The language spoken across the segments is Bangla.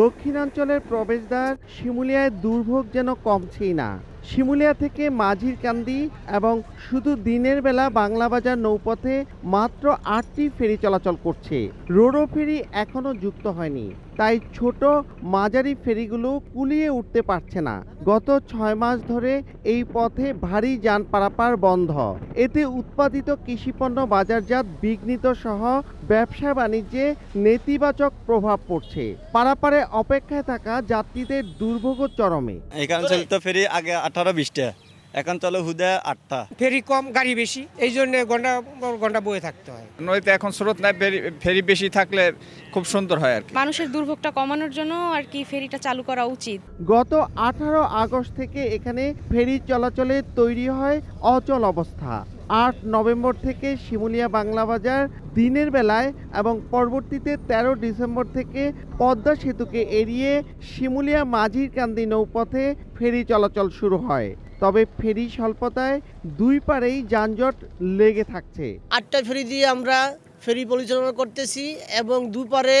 দক্ষিণাঞ্চলের প্রবেশদ্বার শিমুলিয়ায় দুর্ভোগ যেন কমছেই না। শিমুলিয়া থেকে মাঝির কান্দি এবং শুধু দিনের বেলা বাংলা বাজার নৌপথে মাত্র আটটি ফেরি চলাচল করছে। রোরো ফেরি এখনও যুক্ত হয়নি। তাই ছোট মাঝারি ফেরিগুলো কুলিয়ে উঠতে পারছে না। গত ছয় মাস ধরে এই পথে ভারী যান পারাপার বন্ধ। এতে উৎপাদিত কৃষিপণ্য বাজারজাত বিঘ্নিত সহ ব্যবসা বাণিজ্যে নেতিবাচক প্রভাব পড়ছে। পারাপারে অপেক্ষায় থাকা যাত্রীদের দুর্ভোগ চরমে। এখানে চলতো ফেরি আগে আঠারো বিশটা। এখন চলো হুদে আটটা। ফেরি কম গাড়ি বেশি এই জন্য ঘণ্টা ঘণ্টা বয়ে থাকতে হয়। নদীতে এখন স্রোত নাই ফেরি ফেরি বেশি থাকলে খুব সুন্দর হয় আর মানুষের দুর্ভোগটা কমানোর জন্য আর কি ফেরিটা চালু করা উচিত। গত আঠারো আগস্ট থেকে এখানে ফেরি চলাচলে তৈরি হয় অচল অবস্থা। আট নভেম্বর থেকে শিমুলিয়া বাংলা বাজার দিনের বেলায় এবং পরবর্তীতে তেরো ডিসেম্বর থেকে পদ্মা সেতুকে এড়িয়ে শিমুলিয়া মাঝির কান্দি নৌপথে ফেরি চলাচল শুরু হয়। তবে ফেরি স্বল্পতায় দুই পারেই যানজট লেগে থাকছে। আটটা ফেরি দিয়ে আমরা ফেরি পরিচালনা করতেছি এবং দুপারে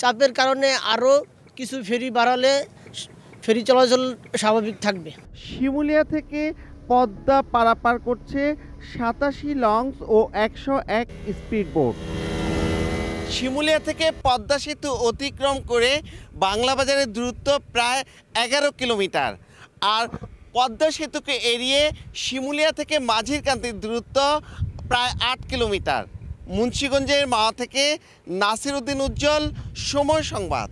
চাপের কারণে আরও কিছু ফেরি বাড়ালে ফেরি চলাচল স্বাভাবিক থাকবে। শিমুলিয়া থেকে পদ্মা পারাপার করছে সাতাশি লঞ্চ ও একশো এক স্পিড বোট শিমুলিয়া থেকে পদ্মা সেতু অতিক্রম করে বাংলা বাজারের দূরত্ব প্রায় এগারো কিলোমিটার। আর পদ্মা সেতুকে এড়িয়ে শিমুলিয়া থেকে মাঝির কান্তির দূরত্ব প্রায় আট কিলোমিটার। মুন্সীগঞ্জের মাওয়া থেকে নাসির উদ্দিন উজ্জ্বল, সময় সংবাদ।